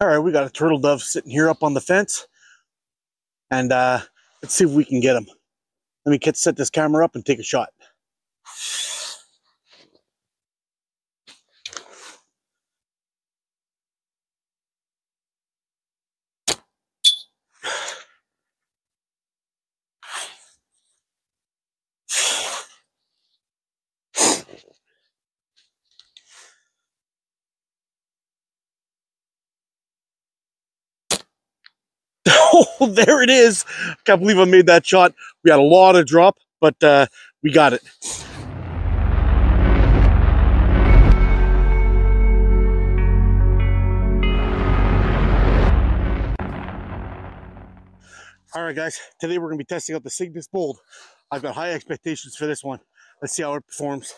All right, we got a turtle dove sitting here up on the fence. And uh, let's see if we can get him. Let me set this camera up and take a shot. Oh, there it is. Can't believe I made that shot. We had a lot of drop, but uh, we got it. All right, guys. Today we're going to be testing out the Cygnus Bold. I've got high expectations for this one. Let's see how it performs.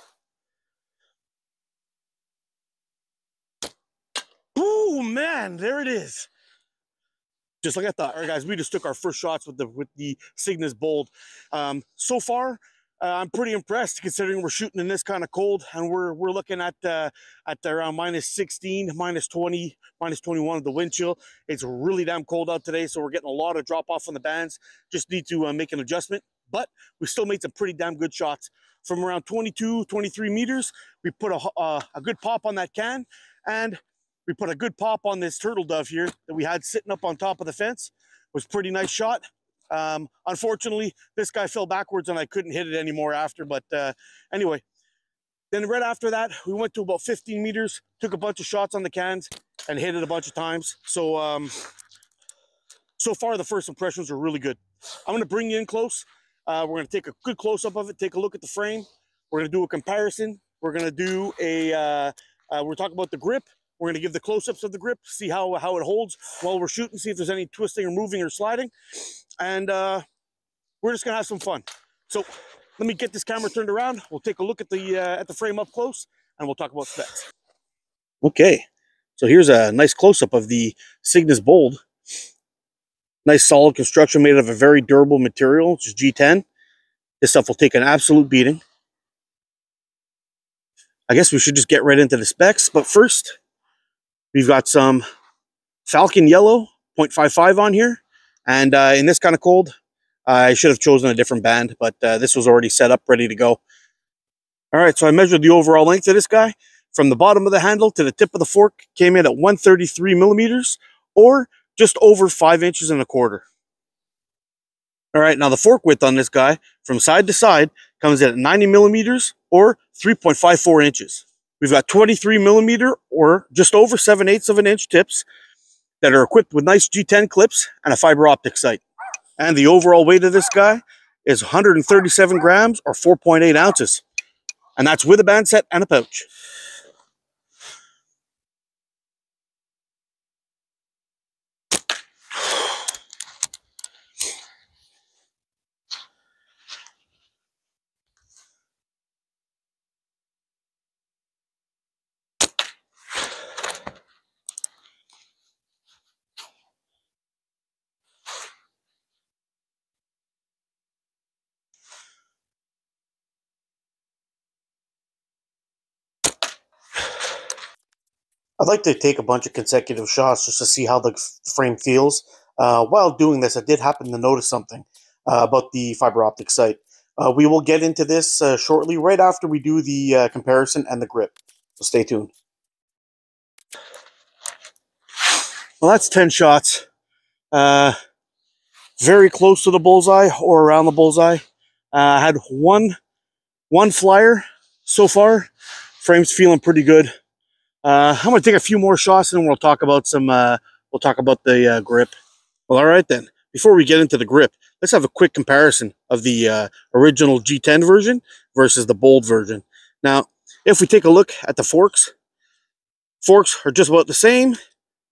Oh, man. There it is just like I thought. All right, guys, we just took our first shots with the with the Cygnus Bold. Um, so far, uh, I'm pretty impressed considering we're shooting in this kind of cold and we're we're looking at uh, at around minus 16, minus 20, minus 21 of the wind chill. It's really damn cold out today, so we're getting a lot of drop off on the bands. Just need to uh, make an adjustment, but we still made some pretty damn good shots from around 22, 23 meters. We put a, uh, a good pop on that can and we put a good pop on this turtle dove here that we had sitting up on top of the fence. It was pretty nice shot. Um, unfortunately, this guy fell backwards and I couldn't hit it anymore after. But uh, anyway, then right after that, we went to about 15 meters, took a bunch of shots on the cans and hit it a bunch of times. So, um, so far the first impressions are really good. I'm going to bring you in close. Uh, we're going to take a good close up of it, take a look at the frame. We're going to do a comparison. We're going to do a, uh, uh, we're talking about the grip we're going to give the close-ups of the grip, see how, how it holds while we're shooting, see if there's any twisting or moving or sliding. And uh, we're just going to have some fun. So let me get this camera turned around. We'll take a look at the, uh, at the frame up close, and we'll talk about specs. Okay, so here's a nice close-up of the Cygnus Bold. Nice solid construction made of a very durable material, which is G10. This stuff will take an absolute beating. I guess we should just get right into the specs, but first, We've got some Falcon Yellow 0.55 on here. And uh, in this kind of cold, I should have chosen a different band, but uh, this was already set up, ready to go. All right, so I measured the overall length of this guy. From the bottom of the handle to the tip of the fork came in at 133 millimeters, or just over five inches and a quarter. All right, now the fork width on this guy from side to side comes in at 90 millimeters or 3.54 inches. We've got 23 millimeter or just over 7 eighths of an inch tips that are equipped with nice G10 clips and a fiber optic sight. And the overall weight of this guy is 137 grams or 4.8 ounces. And that's with a band set and a pouch. I'd like to take a bunch of consecutive shots just to see how the frame feels. Uh, while doing this, I did happen to notice something uh, about the fiber optic sight. Uh, we will get into this uh, shortly, right after we do the uh, comparison and the grip. So stay tuned. Well, that's 10 shots. Uh, very close to the bullseye or around the bullseye. I had one, one flyer so far. Frame's feeling pretty good. Uh, I'm going to take a few more shots and we'll talk about some, uh, we'll talk about the uh, grip. Well, all right then. Before we get into the grip, let's have a quick comparison of the uh, original G10 version versus the Bold version. Now, if we take a look at the forks, forks are just about the same,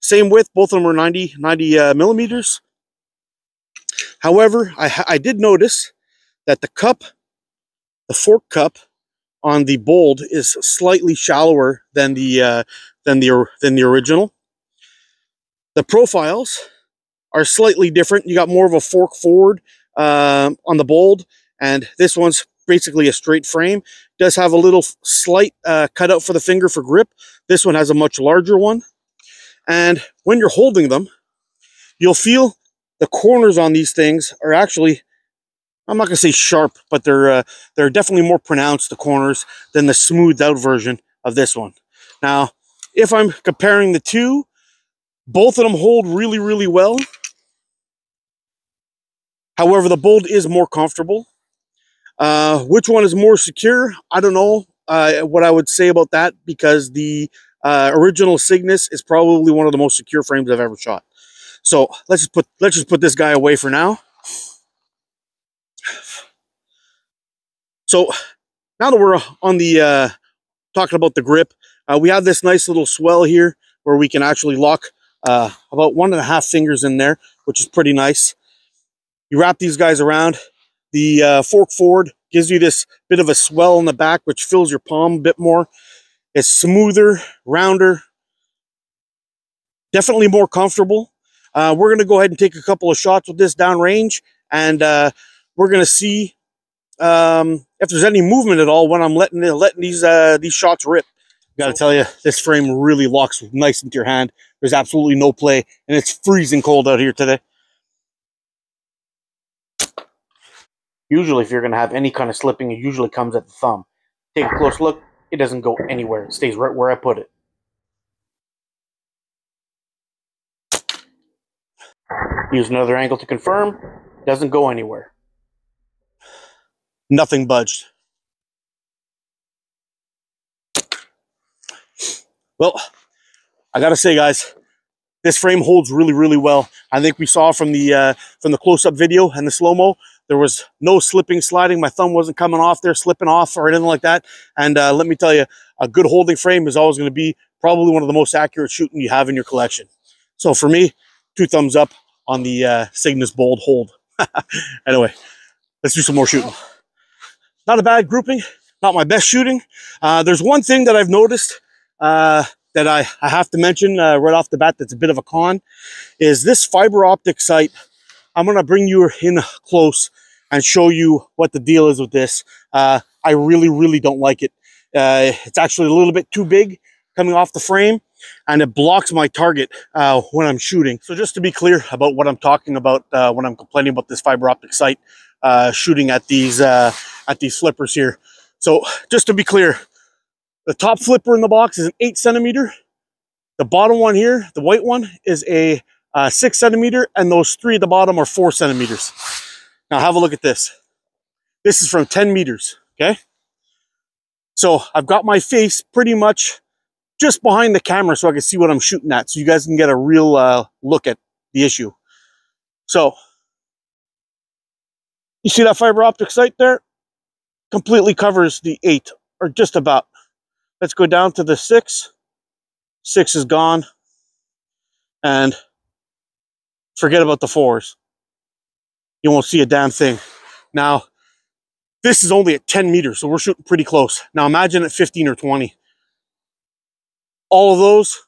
same width. Both of them are 90, 90 uh, millimeters. However, I, I did notice that the cup, the fork cup on the bold is slightly shallower than the uh, than the than the original. The profiles are slightly different. You got more of a fork forward uh, on the bold, and this one's basically a straight frame. Does have a little slight uh, cutout for the finger for grip. This one has a much larger one. And when you're holding them, you'll feel the corners on these things are actually, I'm not to say sharp, but they're, uh, they're definitely more pronounced, the corners, than the smoothed out version of this one. Now, if I'm comparing the two, both of them hold really, really well. However, the Bold is more comfortable. Uh, which one is more secure? I don't know uh, what I would say about that because the uh, original Cygnus is probably one of the most secure frames I've ever shot. So let's just put let's just put this guy away for now. So now that we're on the uh, talking about the grip, uh, we have this nice little swell here where we can actually lock uh, about one and a half fingers in there, which is pretty nice. You wrap these guys around. The uh, fork forward gives you this bit of a swell in the back, which fills your palm a bit more. It's smoother, rounder, definitely more comfortable. Uh, we're going to go ahead and take a couple of shots with this downrange, and uh, we're going to see um, if there's any movement at all when I'm letting letting these uh, these shots rip. Got to tell you, this frame really locks nice into your hand. There's absolutely no play, and it's freezing cold out here today. Usually, if you're going to have any kind of slipping, it usually comes at the thumb. Take a close look. It doesn't go anywhere. It stays right where I put it. Use another angle to confirm. Doesn't go anywhere. Nothing budged. Well, I gotta say, guys, this frame holds really, really well. I think we saw from the uh, from the close-up video and the slow-mo, there was no slipping, sliding. My thumb wasn't coming off there, slipping off or anything like that. And uh, let me tell you, a good holding frame is always going to be probably one of the most accurate shooting you have in your collection. So for me, two thumbs up on the uh, Cygnus Bold hold. anyway, let's do some more shooting. Not a bad grouping, not my best shooting. Uh, there's one thing that I've noticed uh, that I, I have to mention uh, right off the bat that's a bit of a con, is this fiber optic sight. I'm going to bring you in close and show you what the deal is with this. Uh, I really, really don't like it. Uh, it's actually a little bit too big coming off the frame and it blocks my target uh, when I'm shooting. So just to be clear about what I'm talking about uh, when I'm complaining about this fiber optic sight uh, shooting at these uh, at these flippers here. So just to be clear, the top flipper in the box is an eight centimeter. The bottom one here, the white one, is a uh, six centimeter, and those three at the bottom are four centimeters. Now have a look at this. This is from 10 meters, okay? So I've got my face pretty much just behind the camera so I can see what I'm shooting at so you guys can get a real uh, look at the issue. So, you see that fiber optic sight there? Completely covers the 8, or just about. Let's go down to the 6. 6 is gone. And forget about the 4s. You won't see a damn thing. Now, this is only at 10 meters, so we're shooting pretty close. Now imagine at 15 or 20 all of those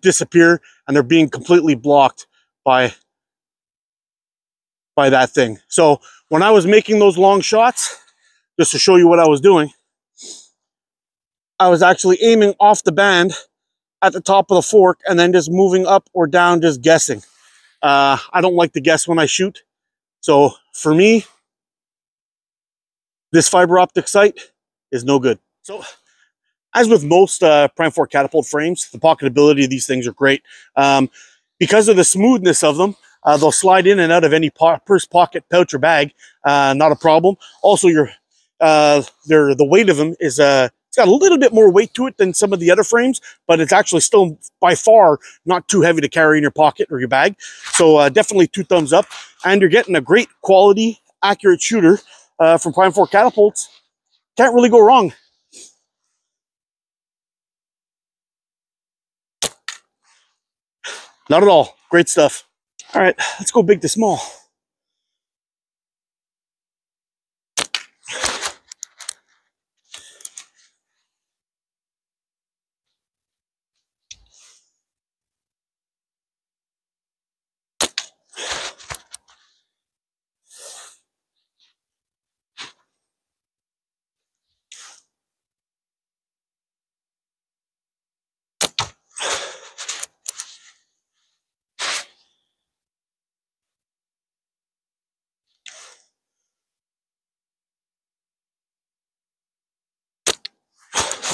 disappear and they're being completely blocked by by that thing. So when I was making those long shots, just to show you what I was doing, I was actually aiming off the band at the top of the fork and then just moving up or down, just guessing. Uh, I don't like to guess when I shoot. So for me, this fiber optic sight is no good. So as with most uh, Prime Fork catapult frames, the pocketability of these things are great. Um, because of the smoothness of them, uh, they'll slide in and out of any po purse, pocket, pouch, or bag. Uh, not a problem. Also, your uh, their the weight of them is uh, it's got a little bit more weight to it than some of the other frames, but it's actually still by far not too heavy to carry in your pocket or your bag. So uh, definitely two thumbs up. And you're getting a great quality, accurate shooter uh, from Prime Fork catapults. Can't really go wrong. Not at all. Great stuff. All right, let's go big to small.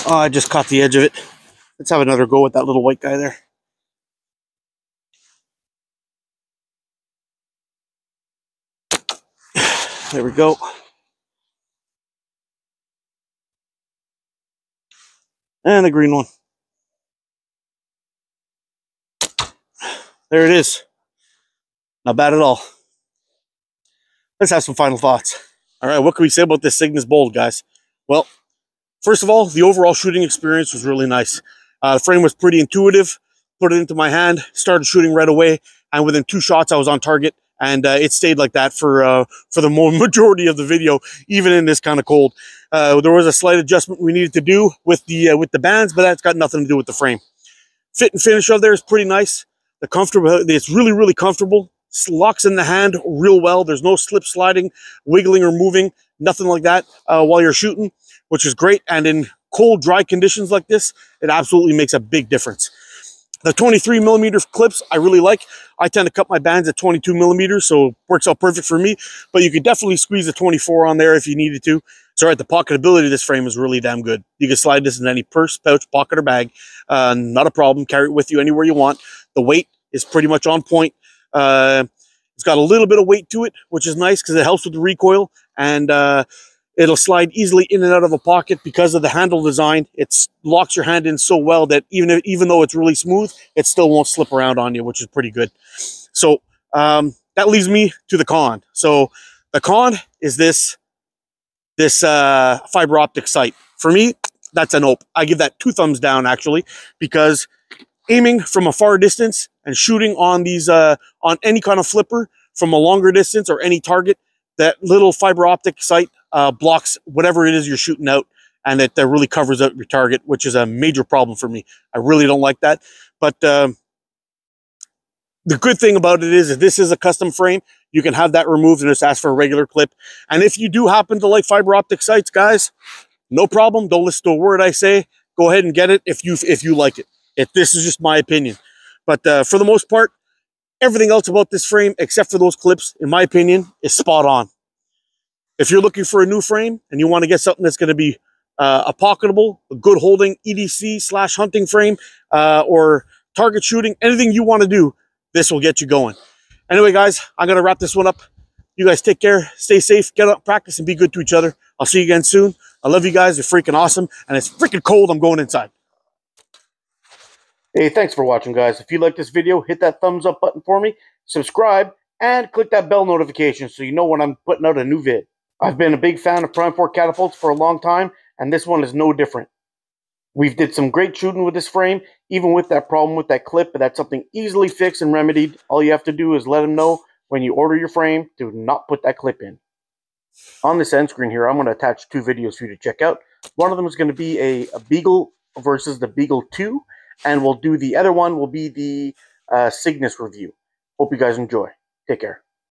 Oh, I just caught the edge of it. Let's have another go with that little white guy there. There we go. And the green one. There it is. Not bad at all. Let's have some final thoughts. All right, what can we say about this Cygnus Bold, guys? Well, first of all, the overall shooting experience was really nice. Uh, the frame was pretty intuitive. Put it into my hand, started shooting right away, and within two shots, I was on target and uh, it stayed like that for uh, for the more majority of the video, even in this kind of cold. Uh, there was a slight adjustment we needed to do with the uh, with the bands, but that's got nothing to do with the frame. Fit and finish of there is pretty nice. The comfortable, it's really really comfortable. Locks in the hand real well. There's no slip sliding, wiggling or moving, nothing like that uh, while you're shooting, which is great. And in cold, dry conditions like this, it absolutely makes a big difference. The 23 millimeter clips I really like. I tend to cut my bands at 22 millimeters, so works out perfect for me. But you could definitely squeeze a 24 on there if you needed to. So right, the pocketability of this frame is really damn good. You can slide this in any purse, pouch, pocket, or bag. Uh, not a problem. Carry it with you anywhere you want. The weight is pretty much on point. Uh, it's got a little bit of weight to it, which is nice because it helps with the recoil. And uh, It'll slide easily in and out of a pocket because of the handle design. It locks your hand in so well that even if, even though it's really smooth, it still won't slip around on you, which is pretty good. So um, that leads me to the con. So the con is this this uh, fiber optic sight. For me, that's a nope. I give that two thumbs down actually because aiming from a far distance and shooting on these uh, on any kind of flipper from a longer distance or any target, that little fiber optic sight uh, blocks whatever it is you're shooting out and it uh, really covers up your target, which is a major problem for me. I really don't like that. But um, the good thing about it is if this is a custom frame, you can have that removed and just ask for a regular clip. And if you do happen to like fiber optic sights, guys, no problem. Don't listen to a word I say. Go ahead and get it if you if you like it. If this is just my opinion. But uh, for the most part, everything else about this frame, except for those clips, in my opinion, is spot on. If you're looking for a new frame and you want to get something that's going to be uh, a pocketable, a good holding EDC slash hunting frame, uh, or target shooting, anything you want to do, this will get you going. Anyway, guys, I'm going to wrap this one up. You guys take care, stay safe, get out, practice, and be good to each other. I'll see you again soon. I love you guys. You're freaking awesome. And it's freaking cold. I'm going inside. Hey, thanks for watching, guys. If you like this video, hit that thumbs up button for me, subscribe, and click that bell notification so you know when I'm putting out a new vid. I've been a big fan of Prime Fork catapults for a long time, and this one is no different. We've did some great shooting with this frame, even with that problem with that clip, but that's something easily fixed and remedied. All you have to do is let them know when you order your frame to not put that clip in. On this end screen here, I'm going to attach two videos for you to check out. One of them is going to be a, a Beagle versus the Beagle 2, and we'll do the other one will be the uh, Cygnus review. Hope you guys enjoy. Take care.